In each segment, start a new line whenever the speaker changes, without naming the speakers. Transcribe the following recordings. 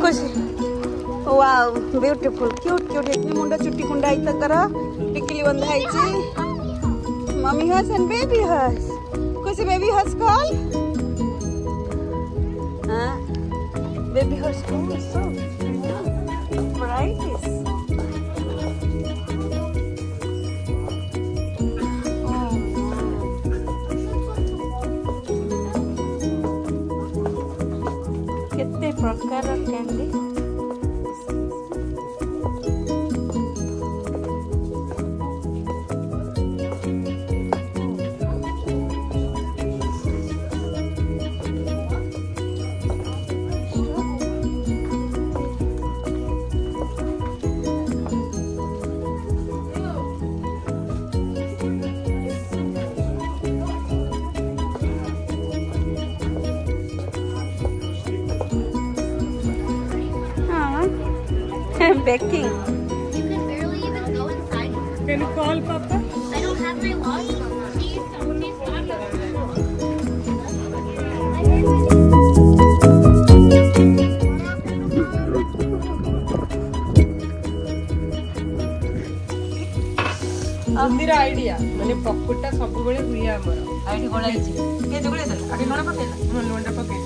खुश wow beautiful cute cute ಹೆಜ್ಜೆ ಮುಂಡ ಚುಟ್ಟಿ ಕುಂಡ ಆಯ್ತಕ್ಕರ ಟಿಕ್ಕಿಲಿ ಒಂದು ಹೈಚಿ mummy has and baby has ಖುಷಿ ಬೇಬಿ ಹಸ್ ಕಾಲ್ ಬೇಬಿ ಹಸ್ ಕಾಲ್ ಸೊ ರೈಟ್ ಇಸ್ నమస్కారాలు అండి baking. You can
barely even go inside.
Can you call Papa? I don't
have my watch, Mama. She's, she's not
ମନ୍ଦିର
idea ମାନେ ପକୁଡ଼ିଟା ସବୁବେଳେ ହୁଏ ଆମର
ଆଇଡି ଗୋଳା ହେଇଛି ଟିକେ ଯୋଗୁଳି ଦେଲା ଆଇଡି ଲୁଣ ପକେଇଲା
ଲୁଣଟା ପକେଇଲା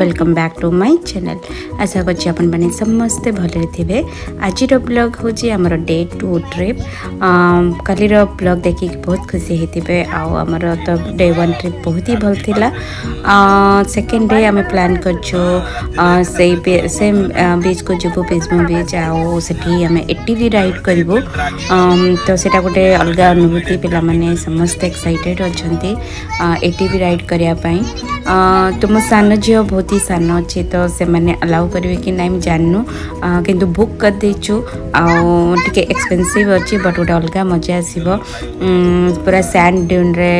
welcome back to my channel आशा कर समस्ते भले थे आज ब्लग हूँ आम डे टू ट्रिप कल ब्लग देख बहुत खुशी होते आमर तो डे वन ट्रिप बहुत ही भल था सेकेंड डे आम प्लां कर बीच को जब पेजम बीच आठ आम एटी रईड करूँ तो सीटा गोटे अलग अनुभूति पे समस्ते एक्साइटेड अच्छा एटी भी रईड करने तो मो सान झी बहुत ଏମିତି ସାନ ଅଛି ତ ସେମାନେ ଆଲାଉ କରିବେ କି ନାହିଁ ମୁଁ ଜାଣିନୁ କିନ୍ତୁ ବୁକ୍ କରିଦେଇଛୁ ଆଉ ଟିକେ ଏକ୍ସପେନ୍ସିଭ୍ ଅଛି ବଟ୍ ଗୋଟେ ଅଲଗା ମଜା ଆସିବ ପୁରା ସ୍ୟାଣ୍ଡ ଡ୍ୟୁନ୍ରେ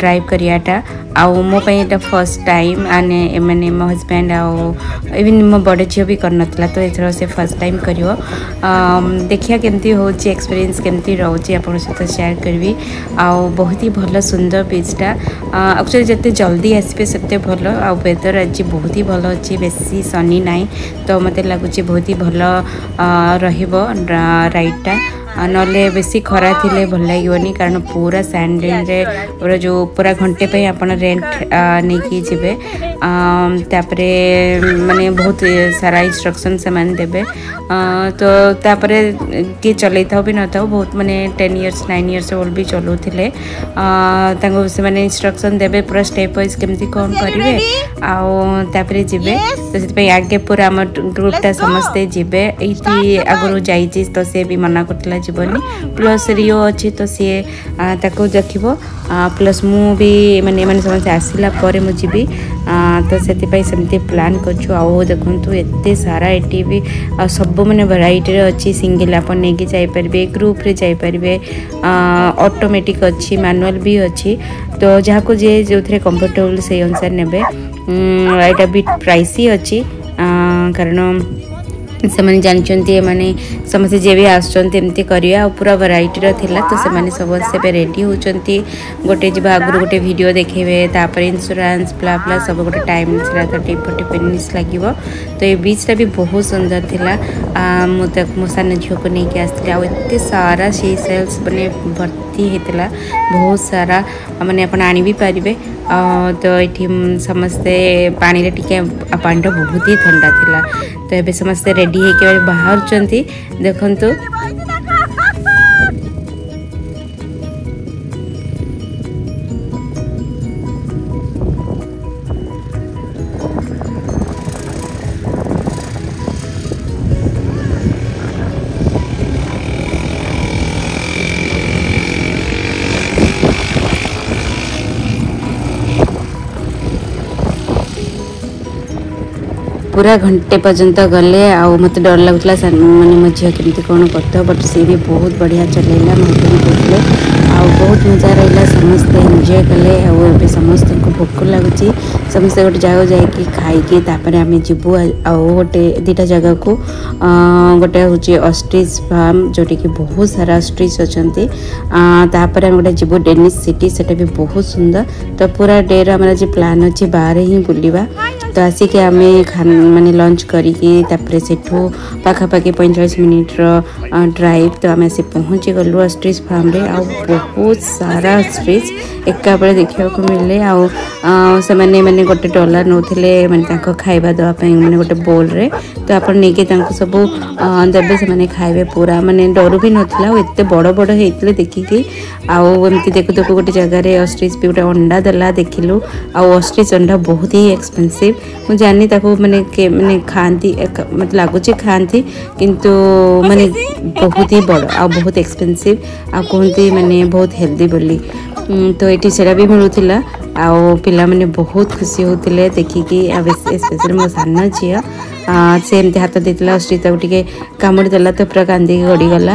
ଡ୍ରାଇଭ୍ କରିବାଟା ଆଉ ମୋ ପାଇଁ ଏଇଟା ଫର୍ଷ୍ଟ ଟାଇମ୍ ଆନେ ଏମାନେ ମୋ ହଜବ୍ୟାଣ୍ଡ ଆଉ ଇଭିନ୍ ମୋ ବଡ଼ ଝିଅ ବି କରିନଥିଲା ତ ଏଥର ସେ ଫର୍ଷ୍ଟ ଟାଇମ୍ କରିବ ଦେଖିବା କେମିତି ହେଉଛି ଏକ୍ସପିରିଏନ୍ସ କେମିତି ରହୁଛି ଆପଣଙ୍କ ସହିତ ସେୟାର କରିବି ଆଉ ବହୁତ ହି ଭଲ ସୁନ୍ଦର ବିଚ୍ଟା ଆକ୍ଚୁଆଲି ଯେତେ ଜଲ୍ଦି ଆସିବେ ସେତେ ଭଲ ଆଉ ୱେଦର୍ ଆଜି ଲାଗୁଛି ବହୁତ ହି ଭଲ ଅଛି ବେଶୀ ସନି ନାହିଁ ତ ମୋତେ ଲାଗୁଛି ବହୁତ ହି ଭଲ ରହିବ ରାଇଡ଼୍ଟା
ना
बेस खरा थी भल लगे कारण पूरा सैंडेल्रे जो पूरा घंटे रेन्ट नहीं तापर मानने बहुत सारा इन्स्ट्रक्शन से मैंने देवे तो तापर किए चल भी न था बहुत मानने ten years nine years old भी चलाऊ इन्स्ट्रक्शन देवे पूरा स्टेप वाइज केमती कौन करेंगे आपरे जी
तो
आगे पूरा आम ग्रुपटा समस्ते जी ये आगुरी जा मना कर दिजनि प्लस रिओ अच्छे तो सी देख प्लस मु भी माने मैंने समस्त आसला जी तो से प्लां कर देखु एत सारा ये भी सब मैंने भेर अच्छी सिंगल आपकी जापरेंगे रे जापरेंगे अटोमेटिक अच्छी मानुआल भी अच्छी तो जहाँ को जे जो थे कम्फर्टेबल से अनुसार ने बिट प्राइस ही अच्छी कारण ସେମାନେ ଜାଣିଛନ୍ତି ଏମାନେ ସମସ୍ତେ ଯିଏ ବି ଆସୁଛନ୍ତି ଏମିତି କରିବା ଆଉ ପୁରା ଭେରାଇଟିର ଥିଲା ତ ସେମାନେ ସମସ୍ତେ ଏବେ ରେଡ଼ି ହେଉଛନ୍ତି ଗୋଟେ ଯିବା ଆଗରୁ ଗୋଟେ ଭିଡ଼ିଓ ଦେଖେଇବେ ତାପରେ ଇନ୍ସୁରାନ୍ସ ପ୍ଲା ପ୍ଲା ସବୁ ଗୋଟେ ଟାଇମ୍ ଥିଲା ଥାର୍ଟି ଫୋର୍ଟି ଫାଇଭ୍ ମିନିଟ୍ସ ଲାଗିବ ତ ଏ ବିଚ୍ଟା ବି ବହୁତ ସୁନ୍ଦର ଥିଲା ମୁଁ ତାକୁ ମୋ ସାନ ଝିଅକୁ ନେଇକି ଆସିଥିଲି ଆଉ ଏତେ ସାରା ସେଇ ସେଲ୍ସ ମାନେ ଭର୍ତ୍ତି ହେଇଥିଲା ବହୁତ ସାରା ମାନେ ଆପଣ ଆଣିବି ପାରିବେ ତ ଏଠି ସମସ୍ତେ ପାଣିରେ ଟିକେ ପାଣିଟା ବହୁତ ହିଁ ଥଣ୍ଡା ଥିଲା তো ଏବେ ସମସ୍ତେ ରେଡ଼ି ହେଇକି ବାହାରୁଛନ୍ତି ଦେଖନ୍ତୁ पूरा घंटे पर्यटन गले आते डर लगुला मैंने मो झी के कौन करते बट सी भी बहुत बढ़िया चलेगा मैं कहते बहुत मजा रहा समस्त एंजय कले समस्त भोक लगुच समस्ते गोटे जगह जा खाई आम जीवु आए दीटा जगह को गोटे हूँ अस्ट्रीज फार्म जोटी की बहुत सारा अस्ट्रिज अच्छा गोटे जीव डेनिस सिटी से बहुत सुंदर तो पूरा डे रहा प्लान अच्छे बाहर ही बुलवा तो आसिक आम मानते लंच करू पखापाखि पैंतालीस मिनिट्र ड्राइव तो आम आसी पहुँची गलु अस्ट्रीज फार्मे आ बहुत सारा अस्ट्रिज एक देखा मिले आने मैंने गोटे डलार नौले मैंने खावा दवापी मैंने गोटे बोल रे तो आप सब देवे से खाए पूरा मानते डर भी ना ये बड़ बड़ है देखिक आउ देखु देखु गोटे जगार अस्ट्रीज भी गोटे अंडा देला देख लु आउ अंडा बहुत ही एक्सपेनसीव ମୁଁ ଜାଣିନି ତାକୁ ମାନେ ମାନେ ଖାଆନ୍ତି ମୋତେ ଲାଗୁଛି ଖାଆନ୍ତି କିନ୍ତୁ ମାନେ ବହୁତ ହିଁ ବଡ଼ ଆଉ ବହୁତ ଏକ୍ସପେନ୍ସିଭ୍ ଆଉ କୁହନ୍ତି ମାନେ ବହୁତ ହେଲ୍ଦି ବୋଲି ତ ଏଠି ସେଇଟା ବି ମିଳୁଥିଲା ଆଉ ପିଲାମାନେ ବହୁତ ଖୁସି ହେଉଥିଲେ ଦେଖିକି ଆଉ ସ୍ପେଶାଲି ମୋ ସାନ ଝିଅ ସେ ଏମିତି ହାତ ଦେଇଥିଲା ଆଉ ଶ୍ରୀ ତାକୁ ଟିକେ କାମୁଡ଼ି ଦେଲା ତ ପୁରା କାନ୍ଦିକି ଗଡ଼ିଗଲା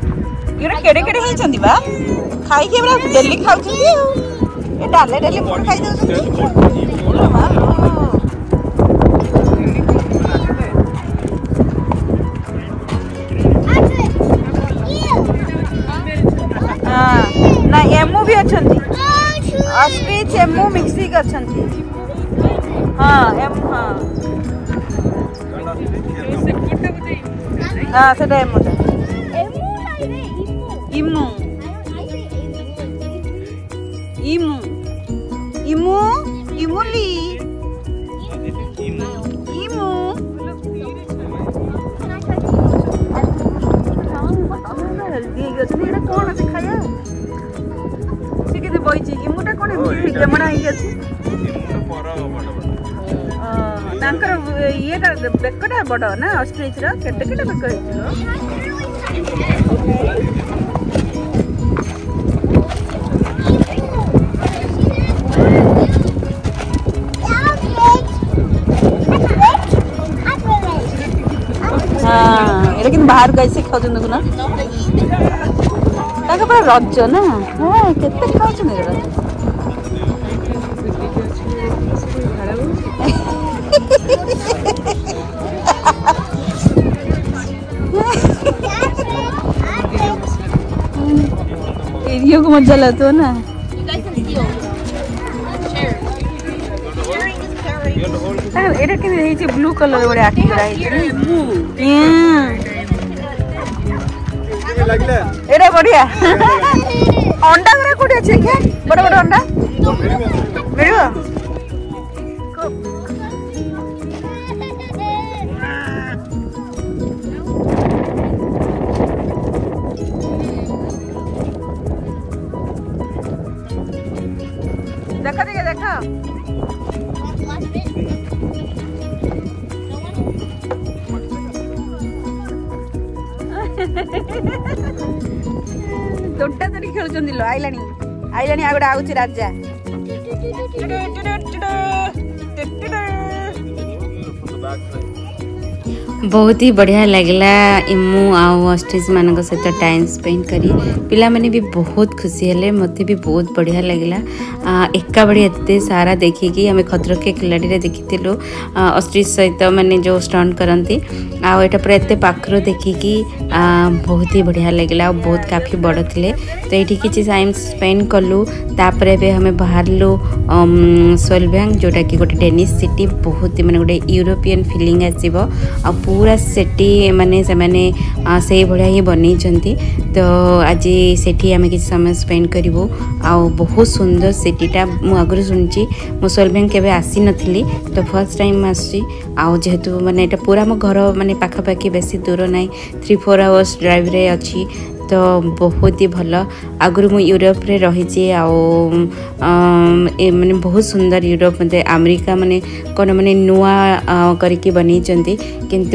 ଏଗୁଡ଼ା କେଡ଼େ କେଡ଼େ ହେଇଛନ୍ତି ବା ଖାଇକି ପୁରା ଡେଲି ଖାଉଛନ୍ତି ଆଉ ଏ ଡାଲେ ଡାଲି ପୁଣି ଖାଇଦେଉଛନ୍ତି ନା ଏମୁ ବି ଅଛନ୍ତି ଅସ୍ପିଚ୍ ଏମୁ ମିକ୍ସିକ୍ ଅଛନ୍ତି ହଁ ଏମୁ ହଁ ହଁ ସେଟା ଏମୁ ইমু ইমু ইমু ইমুলি ইমু হেলদি ହେଇକି ଏଇଟା କ'ଣ ଅଛି ଖାଇବା ସେ କେତେ ବଇଛି ଇମୁଟା କ'ଣ ଏମିତି ଗେମଣା ହେଇକି ଅଛି ତାଙ୍କର ଇଏଟା ବେକଟା ବଡ଼ ନା ଅଷ୍ଟ୍ରିଚ୍ର କେତେ କେତେ ବେକ ହେଇଥିବ है लेकिन बाहर कैसे खाऊ ना ତାଙ୍କ ପୁରା ରଜ ନା ହଁ କେତେ ଖାଉଛନ୍ତି ରଜ एरियो को मजा लाते हो ना এটা কিন্তু ব্লু কলর বলে আটকে রাখছে এটা বড়িয়া অন্ডা গুড়া কোটি আছে বড় বড় অন্ডা মিলব ଆଇଲାଣି ଆଇଲାଣି ଆଉ ଗୋଟେ ଆଉଛି ରାଜା
बहुत ही बढ़िया लगला इमु आउ अस्टेज मान सहित टाइम स्पेड कर पिला मैंने भी बहुत खुशी हेले मत भी बहुत बढ़िया लगला एका बड़ी एत सारा देखिकी आम खतर के खिलाड़ी देखी अस्टेज सहित मैंने जो स्टंट करती आटा पूरा एत पाखर देखिकी बहुत ही बढ़िया लगला बहुत काफी बड़ थे
तो
ये किसी टाइम स्पेड कलु तापर एम बाहर सोलभ्यांग जोटा कि गोटे डेनिश सिटी बहुत ही मैंने गोटे यूरोपियान फिलिंग आसो ପୁରା ସେଠି ମାନେ ସେମାନେ ସେଇଭଳିଆ ହିଁ ବନେଇଛନ୍ତି ତ ଆଜି ସେଠି ଆମେ କିଛି ସମୟ ସ୍ପେଣ୍ଡ କରିବୁ ଆଉ ବହୁତ ସୁନ୍ଦର ସିଟିଟା ମୁଁ ଆଗରୁ ଶୁଣିଛି ମୁଁ ସୋଲଭେନ୍ କେବେ ଆସିନଥିଲି ତ ଫାର୍ଷ୍ଟ ଟାଇମ୍ ଆସୁଛି ଆଉ ଯେହେତୁ ମାନେ ଏଇଟା ପୁରା ଆମ ଘର ମାନେ ପାଖାପାଖି ବେଶୀ ଦୂର ନାହିଁ ଥ୍ରୀ ଫୋର୍ ଆୱାର୍ସ ଡ୍ରାଇଭ୍ରେ ଅଛି तो बहुत ही भल आगु यूरोप यूरोप्रे रही मैंने बहुत सुंदर यूरोप मत आमेरिका मैंने कौन मैंने नुआ कर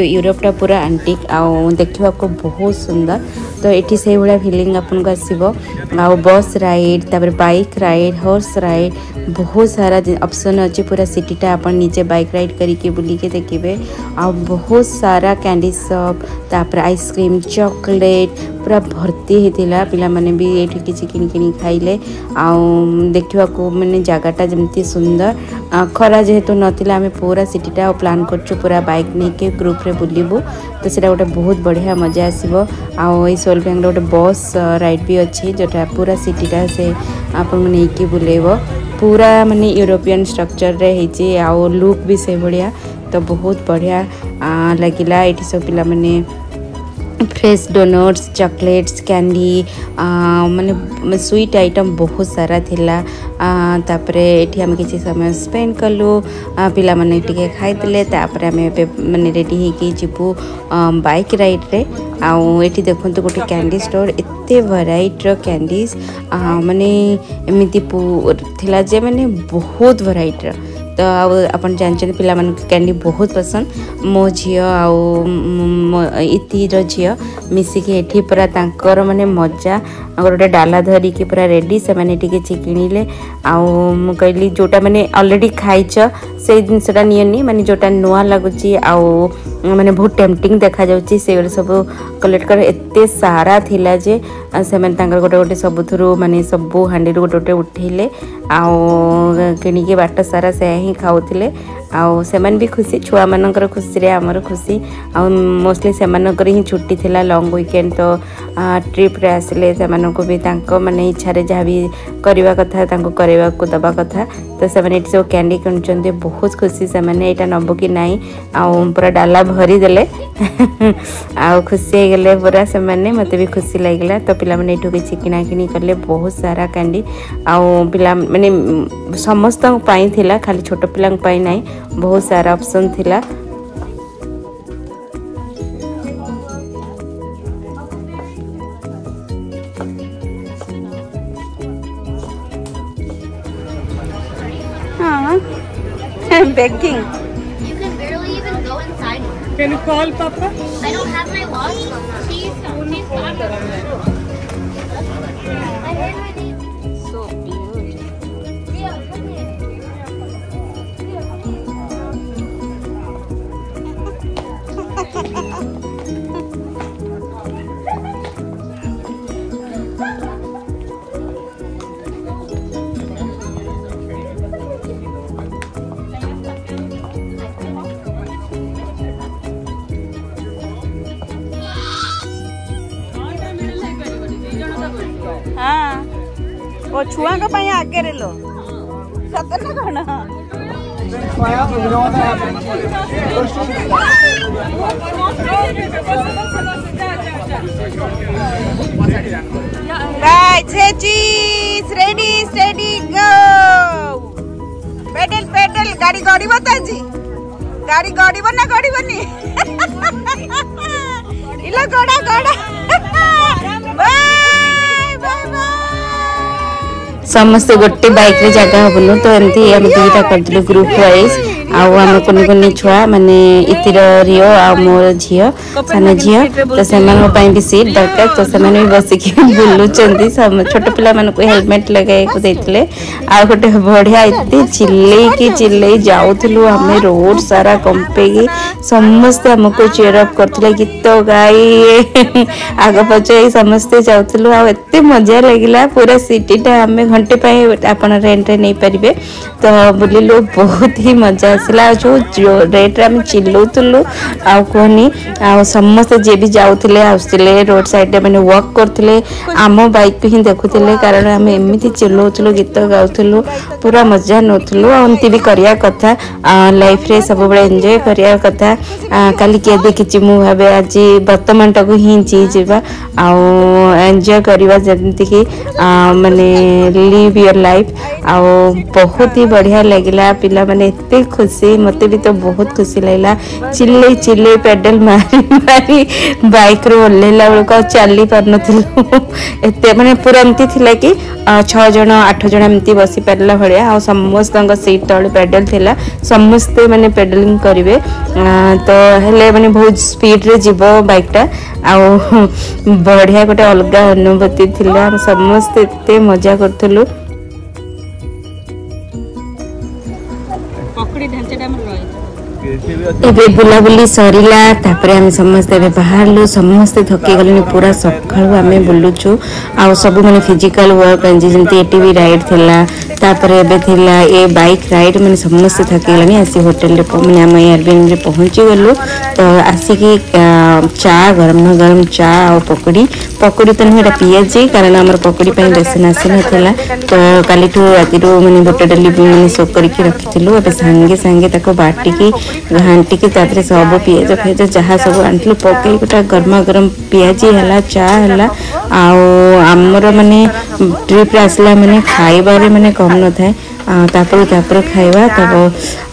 यूरोपटा पूरा आंटिक आ देखा बहुत सुंदर तो ये से भाया फिलिंग आपन को आसब बस रईड तापर बैक रईड हर्स रईड बहुत सारा अप्सन अच्छे पूरा सिटीटा आप निजे बैक रईड कर देखिए आ बहुत सारा कैंडी सप आइसक्रीम चॉकलेट पूरा ଭର୍ତ୍ତି ହେଇଥିଲା ପିଲାମାନେ ବି ଏଇଠି କିଛି କିଣିକିଣି ଖାଇଲେ ଆଉ ଦେଖିବାକୁ ମାନେ ଜାଗାଟା ଯେମିତି ସୁନ୍ଦର ଖରା ଯେହେତୁ ନଥିଲା ଆମେ ପୁରା ସିଟିଟା ପ୍ଲାନ୍ କରିଛୁ ପୁରା ବାଇକ୍ ନେଇକି ଗ୍ରୁପ୍ରେ ବୁଲିବୁ ତ ସେଇଟା ଗୋଟେ ବହୁତ ବଢ଼ିଆ ମଜା ଆସିବ ଆଉ ଏଇ ସୋଲ୍ ବ୍ୟାଙ୍କର ଗୋଟେ ବସ୍ ରାଇଡ଼୍ ବି ଅଛି ଯେଉଁଟା ପୁରା ସିଟିଟା ସେ ଆପଣଙ୍କୁ ନେଇକି ବୁଲେଇବ ପୁରା ମାନେ ୟୁରୋପିଆନ୍ ଷ୍ଟ୍ରକ୍ଚର୍ରେ ହେଇଛି ଆଉ ଲୁକ୍ ବି ସେଇଭଳିଆ ତ ବହୁତ ବଢ଼ିଆ ଲାଗିଲା ଏଇଠି ସବୁ ପିଲାମାନେ फ्रेश डोनट्स चॉकलेट्स कैंडी मानने स्वीट आइटम बहुत सारा थिला तापर ये आम किसी समय स्पेड कलु पाने खाई तापर आम मानने रेडी होबू बैक रईड्रे आठ देखु गोटे कैंडी स्टोर एत भर कैंडीज मानने एमती जे मैंने बहुत भर तो आप जानते पिला कैंडी बहुत पसंद मो झी आती झील मिसिक मानने मजा गोटे डाला धरिकी पूरा रेडी से मैंने किणिले आहली जोटा मैंने अलरेडी खाई से जिनसा नि मानते जोटा नुआ लगुच मैंने बहुत टेम्पटिंग देखा जा सब कलेक्ट कर ये सारा थिला जे से गोटे गोटे सबुथ मानने सब हाँ गोटे गोटे उठले आ कि बाट सारा से ହିଁ ଖାଉଥିଲେ ଆଉ ସେମାନେ ବି ଖୁସି ଛୁଆମାନଙ୍କର ଖୁସିରେ ଆମର ଖୁସି ଆଉ ମୋଷ୍ଟଲି ସେମାନଙ୍କର ହିଁ ଛୁଟି ଥିଲା ଲଙ୍ଗ୍ ୱିକେଣ୍ଡ ତ ଟ୍ରିପ୍ରେ ଆସିଲେ ସେମାନଙ୍କୁ ବି ତାଙ୍କ ମାନେ ଇଚ୍ଛାରେ ଯାହା ବି କରିବା କଥା ତାଙ୍କୁ କରିବାକୁ ଦେବା କଥା ତ ସେମାନେ ଏଠି ସବୁ କ୍ୟାଣ୍ଡି କିଣୁଛନ୍ତି ବହୁତ ଖୁସି ସେମାନେ ଏଇଟା ନେବୁ କି ନାହିଁ ଆଉ ପୁରା ଡାଲା ଭରିଦେଲେ ଆଉ ଖୁସି ହେଇଗଲେ ପୁରା ସେମାନେ ମୋତେ ବି ଖୁସି ଲାଗିଲା ତ ପିଲାମାନେ ଏଠୁ କିଛି କିଣାକିଣି କଲେ ବହୁତ ସାରା କ୍ୟାଣ୍ଡି ଆଉ ପିଲା ମାନେ ସମସ୍ତଙ୍କ ପାଇଁ ଥିଲା ଖାଲି ଛୋଟ ପିଲାଙ୍କ ପାଇଁ ନାହିଁ बहुत सारा ऑप्शन ଥିଲା
I'm begging.
can you call Papa? I don't
have my watch, Please,
She's, she's
my house or we
don't want that happening.
Right, Hedges, ready, steady, go. Pedal, pedal, গাড়ি গড়িব তো আজি গাড়ি গড়িব না গড়িবনি ইলো গড়া গড়া
ସମସ୍ତେ ଗୋଟେ ବାଇକ୍ରେ ଜାଗା ହେବୁନୁ ତ ଏମିତି ଆମେ ଦୁଇଟା କରିଥିଲୁ ଗ୍ରୁପ୍ ୱାଇଜ୍ ଆଉ ଆମ କୁନି କୁନି ଛୁଆ ମାନେ ଇତିର ରିଓ ଆଉ ମୋର ଝିଅ
ସାନ ଝିଅ ତ ସେମାନଙ୍କ ପାଇଁ
ବି ସିଟ୍ ଦରକାର ତ ସେମାନେ ବି ବସିକି ବୁଲୁଛନ୍ତି ଛୋଟ ପିଲାମାନଙ୍କୁ ହେଲମେଟ୍ ଲଗାଇବାକୁ ଦେଇଥିଲେ ଆଉ ଗୋଟେ ବଢ଼ିଆ ଏତେ ଚିଲେଇକି ଚିଲେଇ ଯାଉଥିଲୁ ଆମେ ରୋଡ଼ ସାରା କମ୍ପେଇକି ସମସ୍ତେ ଆମକୁ ଚିୟରଅପ୍ କରୁଥିଲେ ଗୀତ ଗାଇ ଆଗ ପଛ ହେଇ ସମସ୍ତେ ଯାଉଥିଲୁ ଆଉ ଏତେ ମଜା ଲାଗିଲା ପୁରା ସିଟିଟା ଆମେ ଘଣ୍ଟେ ପାଇଁ ଆପଣ ରେଣ୍ଟରେ ନେଇପାରିବେ ତ ବୁଲିଲୁ ବହୁତ ହିଁ ମଜା आसला जो जो रेट आम चिलुतु आ समस्त जे भी जाऊले आसते रोड सैड मैंने वॉक करते
आम
बैक हिं देखुले कारण आम एम चिलुलू गीत गाँलु पूरा मजा नौलु एमती भी करवा लाइफ रे सब बड़े एंजय करवा कल किए देखी मुझे भावे आज बर्तमान टाक हिं जीवा आंजय करवा जमीक
मानने लिव
योर लाइफ
आ बहुत ही बढ़िया
लगला पे खुश ଖୁସି ମୋତେ ବି ତ ବହୁତ ଖୁସି ଲାଗିଲା ଚିଲେଇ ଚିଲେଇ ପେଡାଲ ମାରି ମାରି ବାଇକ୍ରୁ ଓହ୍ଲେଇଲା ବେଳକୁ ଆଉ ଚାଲି ପାରୁନଥିଲୁ ଏତେ ମାନେ ପୁରା ଏମିତି ଥିଲା କି ଛଅ ଜଣ ଆଠ ଜଣ ଏମିତି ବସିପାରିଲା ଭଳିଆ ଆଉ ସମସ୍ତଙ୍କ ସିଟ୍ ତଳେ ପେଡାଲ ଥିଲା ସମସ୍ତେ ମାନେ ପେଡାଲିଂ କରିବେ ତ ହେଲେ ମାନେ ବହୁତ ସ୍ପିଡ଼ରେ ଯିବ ବାଇକ୍ଟା ଆଉ ବଢ଼ିଆ ଗୋଟେ ଅଲଗା ଅନୁଭୂତି ଥିଲା ଆମେ ସମସ୍ତେ ଏତେ ମଜା କରୁଥିଲୁ ଏବେ ବୁଲାବୁଲି ସରିଲା ତାପରେ ଆମେ ସମସ୍ତେ ଏବେ ବାହାରିଲୁ ସମସ୍ତେ ଥକି ଗଲେଣି ପୁରା ସକାଳୁ ଆମେ ବୁଲୁଛୁ ଆଉ ସବୁ ମାନେ ଫିଜିକାଲ ୱାର୍କ ଆଣିଛି ଯେମିତି ଏଠି ବି ରାଇଡ୍ ଥିଲା ତାପରେ ଏବେ ଥିଲା ଏ ବାଇକ୍ ରାଇଡ୍ ମାନେ ସମସ୍ତେ ଥକି ଗଲେଣି ଆସି ହୋଟେଲରେ ମାନେ ଆମ ଏୟାରବିଏନ୍ରେ ପହଞ୍ଚିଗଲୁ
आसिक
चा गरम गरम चा और पकोड़ी पकोड़ी तो ना पिजे कारण आम पकोड़ी बेस आसी ना तो कल आदि मैंने बुट डाली मैंने सो करके रखीलु सांगे सांगे बाटिक
घाटिकी तर सब पिज फिज जहाँ सब आनलु पक गरम
गरम पिजी है चा है आमर मानने ट्रिप्रे आसला मैंने खाबारे मैंने कम न था ତାପରେ ତାପରେ ଖାଇବା ତ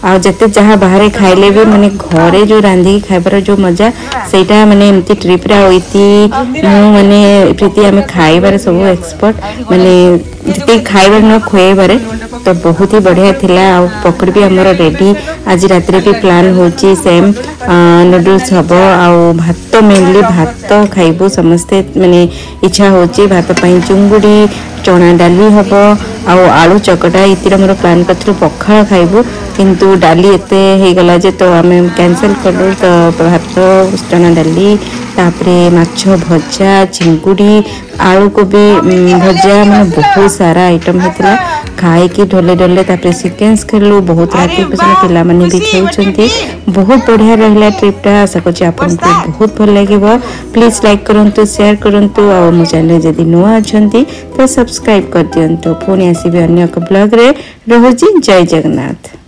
ଆଉ ଯେତେ ଯାହା ବାହାରେ ଖାଇଲେ ବି ମାନେ ଘରେ ଯେଉଁ ରାନ୍ଧିକି ଖାଇବାର ଯେଉଁ ମଜା ସେଇଟା ମାନେ ଏମିତି ଟ୍ରିପ୍ରେ ଆଉ ଇତି ମୁଁ ମାନେ ପ୍ରୀତି ଆମେ ଖାଇବାରେ ସବୁ ଏକ୍ସପର୍ଟ ମାନେ ଯେତିକି ଖାଇବାରେ ନ ଖୁଆଇବାରେ ତ ବହୁତ ହି ବଢ଼ିଆ ଥିଲା ଆଉ ପକୁଡ଼ି ବି ଆମର ରେଡ଼ି ଆଜି ରାତିରେ ବି ପ୍ଲାନ୍ ହେଉଛି ସେମ୍ ନୁଡ଼ଲ୍ସ ହେବ ଆଉ ଭାତ ମେନଲି ଭାତ ଖାଇବୁ ସମସ୍ତେ ମାନେ ଇଚ୍ଛା ହେଉଛି ଭାତ ପାଇଁ ଚୁଙ୍ଗୁଡ଼ି ଚଣା ଡାଲି ହେବ ଆଉ ଆଳୁ ଚକଟା ଏଥିରେ ଆମର ପ୍ଲାନ୍ କରିଥିଲୁ ପଖାଳ ଖାଇବୁ କିନ୍ତୁ ଡାଲି ଏତେ ହେଇଗଲା ଯେ ତ ଆମେ କ୍ୟାନସଲ୍ କଲୁ ତ ଭାତ ଚଣା ଡାଲି ତାପରେ ମାଛ ଭଜା ଚିଙ୍ଗୁଡ଼ି ଆଳୁକୁ ବି ଭଜା ମାନେ ବହୁତ ସାରା ଆଇଟମ୍ ହେଇଥିଲା खाई ढले ढले सिक्वेन्स खेल बहुत रात पाने भी खेल बहुत बढ़िया रहा ट्रिप्टा आशा कर बहुत भल लगे प्लीज लाइक करूँ सेयार करूँ और मो चेल जब नुआ अच्छा तो सब्सक्राइब कर दिंतु पुणी आसबी अगर ब्लग्रे रही जय जगन्नाथ